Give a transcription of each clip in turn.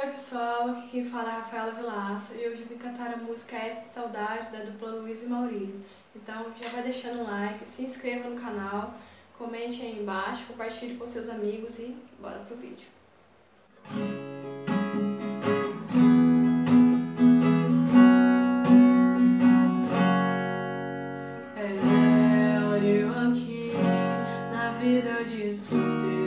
Oi pessoal, aqui quem fala é a Rafaela Vilaça e hoje eu vim cantar a música Essa Saudade da dupla Luiz e Maurílio. Então já vai deixando um like, se inscreva no canal, comente aí embaixo, compartilhe com seus amigos e bora pro vídeo. É, eu aqui na vida de solteiro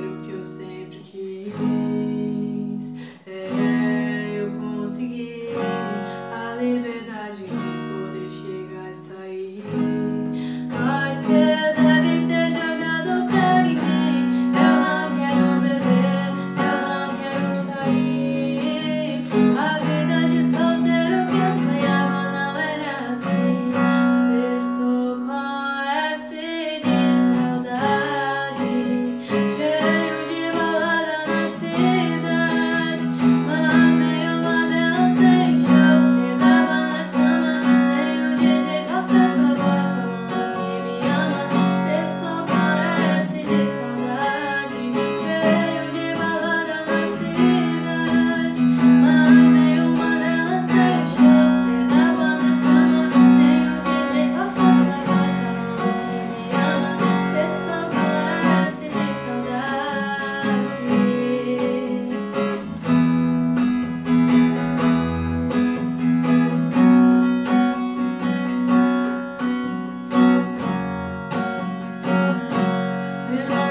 Amen.